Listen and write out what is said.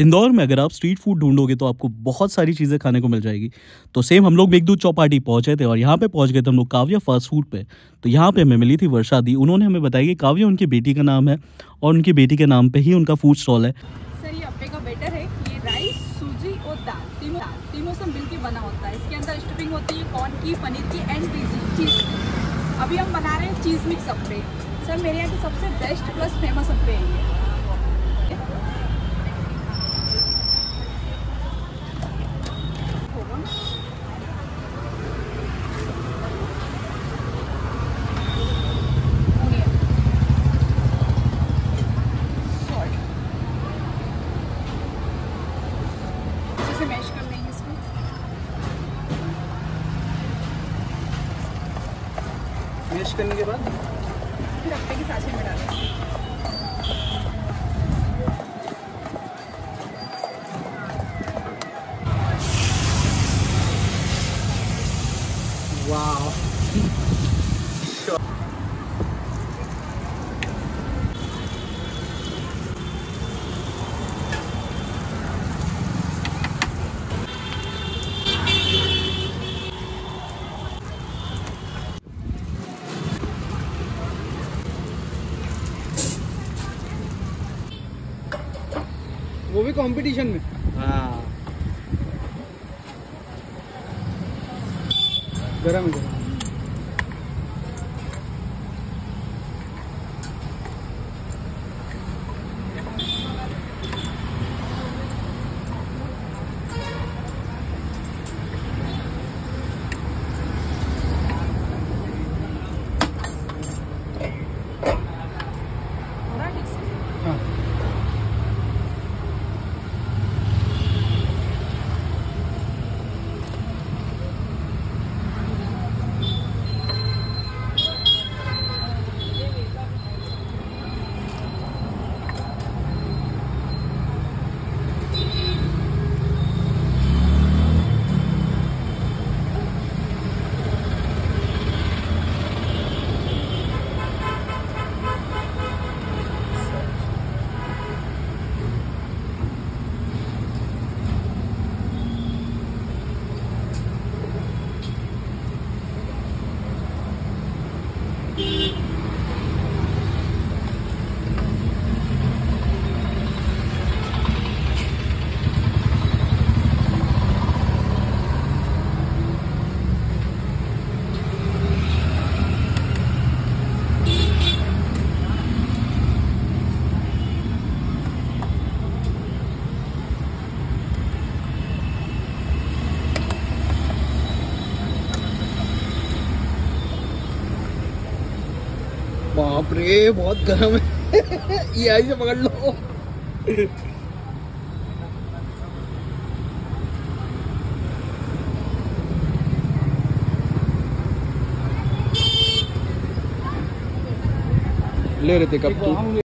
इंदौर में अगर आप स्ट्रीट फ़ूड ढूंढोगे तो आपको बहुत सारी चीज़ें खाने को मिल जाएगी। तो सेम हम लोग मेघदूत चौपाटी पहुँचे थे और यहाँ पे पहुँच गए थे हम लोग काव्या फास्ट फ़ूड पे। तो यहाँ पे हमें मिली थी वर्षा दी। उन्होंने हमें बताया कि काव्या उनकी बेटी का नाम है और उनकी बेटी के नाम पे ही उनका फ़ूड स्टॉल है। सर अभी हम बना रहे हैं चीज़ मिक्स अप्पे। सर मेरे यहाँ के सबसे बेस्ट प्लस फ़ेमस अप्पे है ये Salt. अच्छे से मैश कर लेंगे इसको मैश करने के बाद? फिर अप्पे के साँचे में डालें। वाह। वो भी कंपटीशन में। हाँ। गरम है बाप रे, बहुत गर्म है। ये आई से पकड़ लो। ले रहे थे कब तू